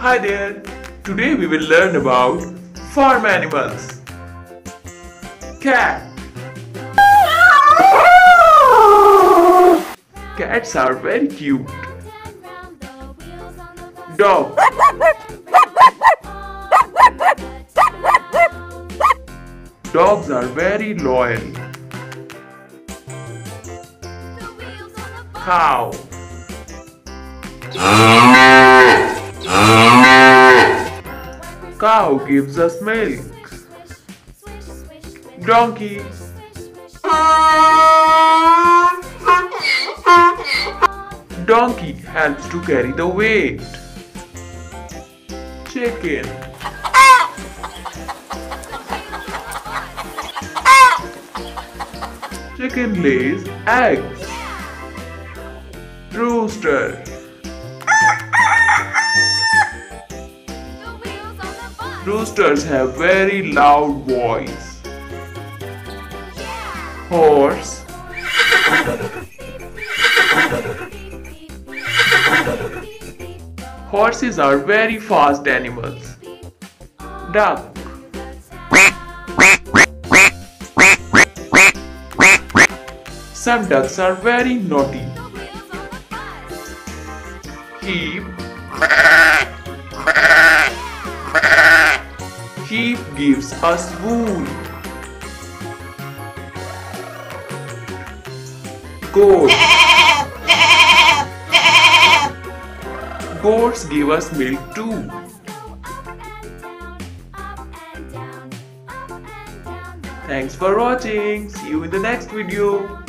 Hi there. Today we will learn about farm animals. Cat. Cats are very cute. Dog. Dogs are very loyal. Cow. Cow gives us milk. Donkey. Donkey helps to carry the weight. Chicken. Chicken lays eggs. Rooster. Roosters have very loud voice. Horse. Horses are very fast animals. Duck. Some ducks are very naughty. Sheep. Sheep gives us wool. Goat. Goats give us milk too. Thanks for watching. See you in the next video.